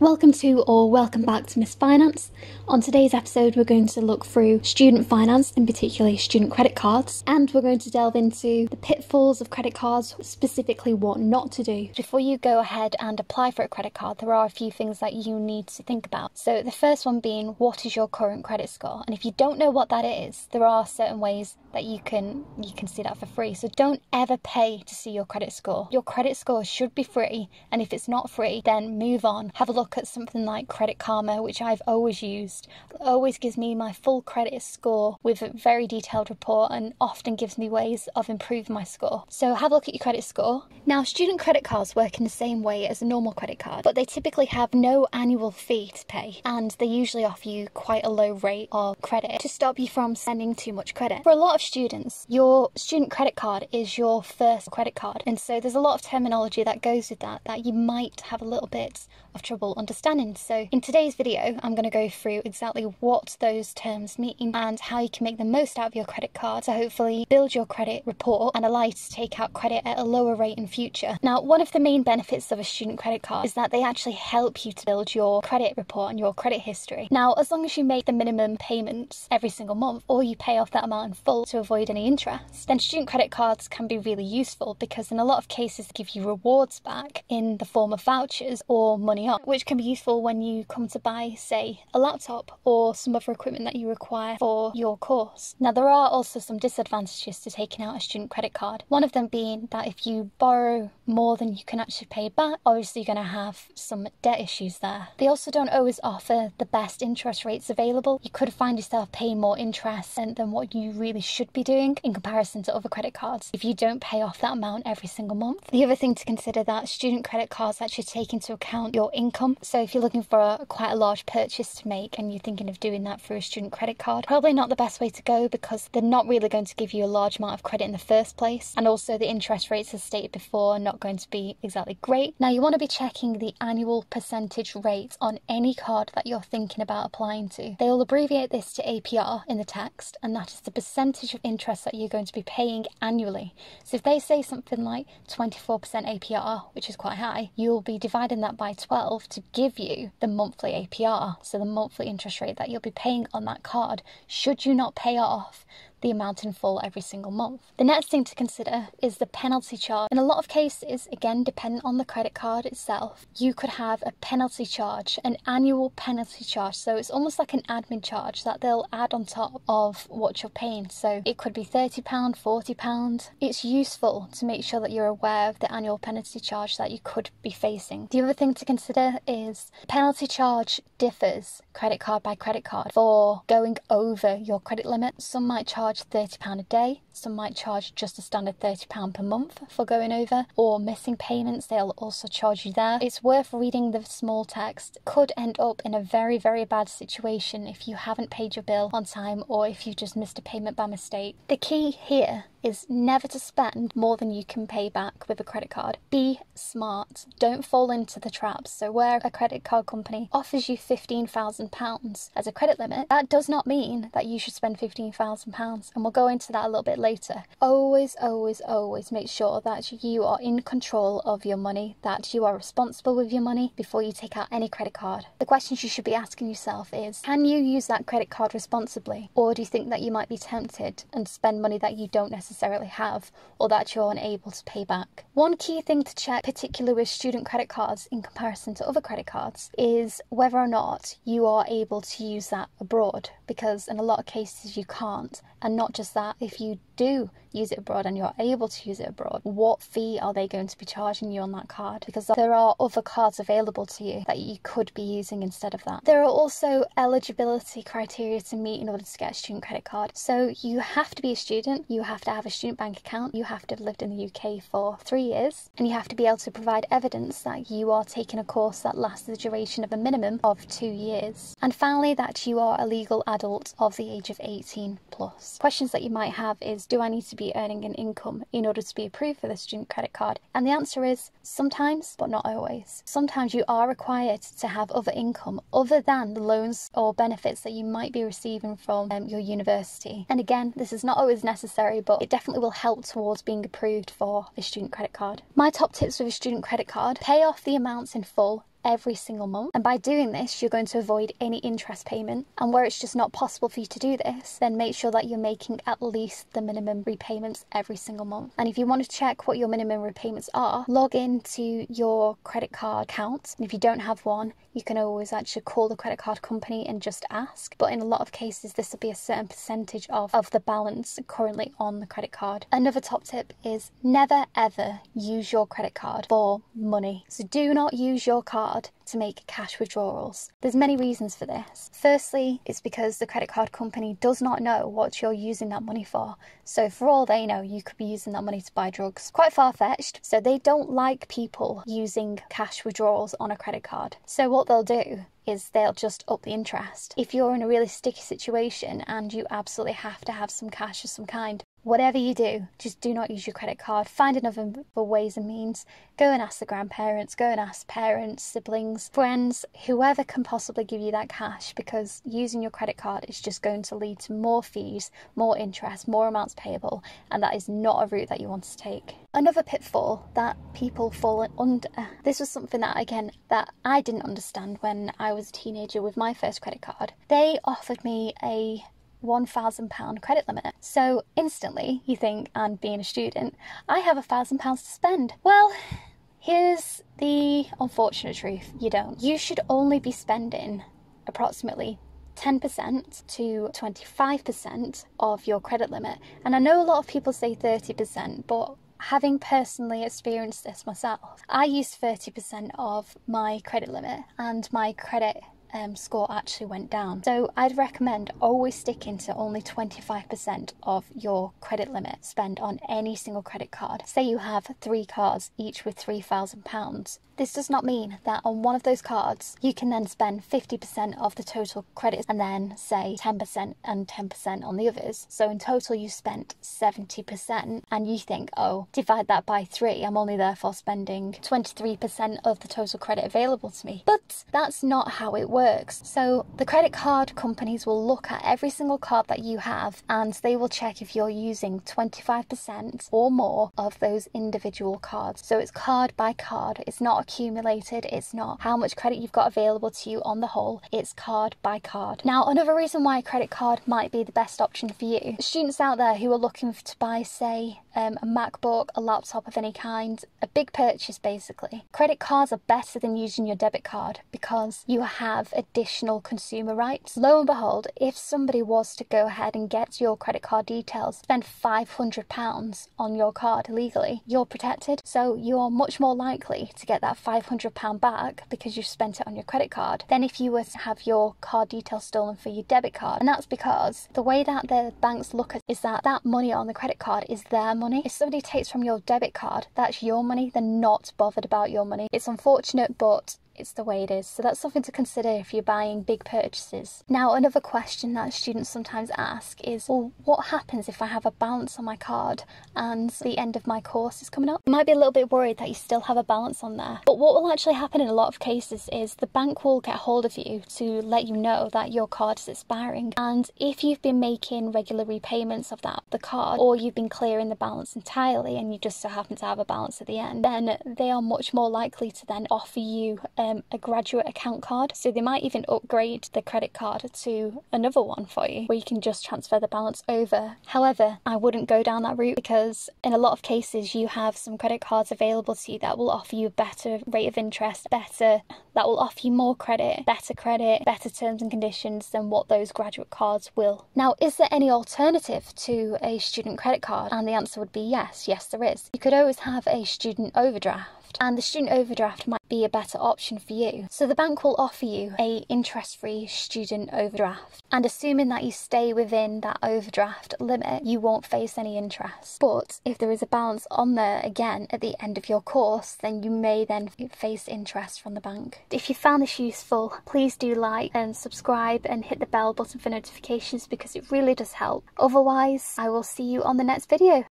Welcome to or welcome back to Miss Finance. On today's episode, we're going to look through student finance, in particular student credit cards, and we're going to delve into the pitfalls of credit cards, specifically what not to do. Before you go ahead and apply for a credit card, there are a few things that you need to think about. So, the first one being what is your current credit score? And if you don't know what that is, there are certain ways that you can you can see that for free. So don't ever pay to see your credit score. Your credit score should be free, and if it's not free, then move on. Have a look at something like Credit Karma, which I've always used. It always gives me my full credit score with a very detailed report and often gives me ways of improving my score. So have a look at your credit score. Now, student credit cards work in the same way as a normal credit card, but they typically have no annual fee to pay, and they usually offer you quite a low rate of credit to stop you from spending too much credit. For a lot of students, your student credit card is your first credit card, and so there's a lot of terminology that goes with that that you might have a little bit of trouble understanding. So in today's video, I'm going to go through exactly what those terms mean and how you can make the most out of your credit card to hopefully build your credit report and allow you to take out credit at a lower rate in future. Now, one of the main benefits of a student credit card is that they actually help you to build your credit report and your credit history. Now, as long as you make the minimum payments every single month or you pay off that amount in full to avoid any interest, then student credit cards can be really useful because in a lot of cases they give you rewards back in the form of vouchers or money which can be useful when you come to buy, say, a laptop or some other equipment that you require for your course. Now, there are also some disadvantages to taking out a student credit card. One of them being that if you borrow more than you can actually pay back, obviously you're going to have some debt issues there. They also don't always offer the best interest rates available. You could find yourself paying more interest than what you really should be doing in comparison to other credit cards if you don't pay off that amount every single month. The other thing to consider that student credit cards actually take into account your income. So if you're looking for a, quite a large purchase to make and you're thinking of doing that through a student credit card, probably not the best way to go because they're not really going to give you a large amount of credit in the first place. And also the interest rates as stated before are not going to be exactly great. Now you want to be checking the annual percentage rate on any card that you're thinking about applying to. They will abbreviate this to APR in the text and that is the percentage of interest that you're going to be paying annually. So if they say something like 24% APR, which is quite high, you'll be dividing that by 12 to give you the monthly APR, so the monthly interest rate that you'll be paying on that card. Should you not pay off the amount in full every single month. The next thing to consider is the penalty charge. In a lot of cases, again, dependent on the credit card itself, you could have a penalty charge, an annual penalty charge. So it's almost like an admin charge that they'll add on top of what you're paying. So it could be £30, £40. It's useful to make sure that you're aware of the annual penalty charge that you could be facing. The other thing to consider is penalty charge differs credit card by credit card for going over your credit limit. Some might charge £30 a day, some might charge just a standard £30 per month for going over, or missing payments, they'll also charge you there. It's worth reading the small text. Could end up in a very, very bad situation if you haven't paid your bill on time or if you just missed a payment by mistake. The key here is never to spend more than you can pay back with a credit card. Be smart. Don't fall into the traps. So, where a credit card company offers you £15,000 as a credit limit, that does not mean that you should spend £15,000. And we'll go into that a little bit later. Always, always, always make sure that you are in control of your money, that you are responsible with your money before you take out any credit card. The questions you should be asking yourself is can you use that credit card responsibly? Or do you think that you might be tempted and spend money that you don't necessarily have or that you're unable to pay back? One key thing to check, particularly with student credit cards in comparison to other credit cards, is whether or not you are able to use that abroad because in a lot of cases you can't. And not just that, if you do use it abroad and you're able to use it abroad, what fee are they going to be charging you on that card? Because there are other cards available to you that you could be using instead of that. There are also eligibility criteria to meet in order to get a student credit card. So you have to be a student, you have to have a student bank account, you have to have lived in the UK for three years, and you have to be able to provide evidence that you are taking a course that lasts the duration of a minimum of two years. And finally, that you are a legal adult of the age of 18 plus. Questions that you might have is do I need to be earning an income in order to be approved for the student credit card? And the answer is sometimes, but not always. Sometimes you are required to have other income other than the loans or benefits that you might be receiving from um, your university. And again, this is not always necessary, but it definitely will help towards being approved for a student credit card. My top tips with a student credit card pay off the amounts in full every single month. And by doing this, you're going to avoid any interest payment. And where it's just not possible for you to do this, then make sure that you're making at least the minimum repayments every single month. And if you want to check what your minimum repayments are, log into your credit card account. And if you don't have one, you can always actually call the credit card company and just ask. But in a lot of cases, this will be a certain percentage of, of the balance currently on the credit card. Another top tip is never ever use your credit card for money. So do not use your card to make cash withdrawals. There's many reasons for this. Firstly, it's because the credit card company does not know what you're using that money for. So for all they know, you could be using that money to buy drugs. Quite far-fetched. So they don't like people using cash withdrawals on a credit card. So what they'll do is they'll just up the interest. If you're in a really sticky situation and you absolutely have to have some cash of some kind, Whatever you do, just do not use your credit card. Find another ways and means. Go and ask the grandparents, go and ask parents, siblings, friends, whoever can possibly give you that cash because using your credit card is just going to lead to more fees, more interest, more amounts payable, and that is not a route that you want to take. Another pitfall that people fall under. This was something that again that I didn't understand when I was a teenager with my first credit card. They offered me a £1,000 credit limit. So instantly you think, and being a student, I have a thousand pounds to spend. Well, here's the unfortunate truth you don't. You should only be spending approximately 10% to 25% of your credit limit. And I know a lot of people say 30%, but having personally experienced this myself, I used 30% of my credit limit and my credit um, score actually went down. So I'd recommend always sticking to only 25% of your credit limit spend on any single credit card. Say you have three cards, each with £3,000. This does not mean that on one of those cards you can then spend 50% of the total credit and then say 10% and 10% on the others. So in total you spent 70% and you think, oh, divide that by three, I'm only therefore spending 23% of the total credit available to me. But that's not how it works. So the credit card companies will look at every single card that you have and they will check if you're using 25% or more of those individual cards. So it's card by card. It's not accumulated, it's not how much credit you've got available to you on the whole, it's card by card. Now, another reason why a credit card might be the best option for you, students out there who are looking to buy, say, um, a MacBook, a laptop of any kind, a big purchase basically. Credit cards are better than using your debit card because you have additional consumer rights. Lo and behold, if somebody was to go ahead and get your credit card details, spend £500 on your card illegally, you're protected. So you are much more likely to get that £500 back because you've spent it on your credit card than if you were to have your card details stolen for your debit card. And that's because the way that the banks look at is that that money on the credit card is their money. If somebody takes from your debit card, that's your money. They're not bothered about your money. It's unfortunate, but it's the way it is. So that's something to consider if you're buying big purchases. Now, another question that students sometimes ask is, well, what happens if I have a balance on my card and the end of my course is coming up? You might be a little bit worried that you still have a balance on there. But what will actually happen in a lot of cases is the bank will get hold of you to let you know that your card is expiring. And if you've been making regular repayments of that, the card, or you've been clearing the balance entirely and you just so happen to have a balance at the end, then they are much more likely to then offer you a um, a graduate account card. So they might even upgrade the credit card to another one for you where you can just transfer the balance over. However, I wouldn't go down that route because in a lot of cases you have some credit cards available to you that will offer you a better rate of interest, better that will offer you more credit, better credit, better terms and conditions than what those graduate cards will. Now, is there any alternative to a student credit card? And the answer would be yes, yes there is. You could always have a student overdraft and the student overdraft might be a better option for you. So the bank will offer you a interest-free student overdraft and assuming that you stay within that overdraft limit you won't face any interest. But if there is a balance on there again at the end of your course then you may then face interest from the bank. If you found this useful please do like and subscribe and hit the bell button for notifications because it really does help. Otherwise I will see you on the next video.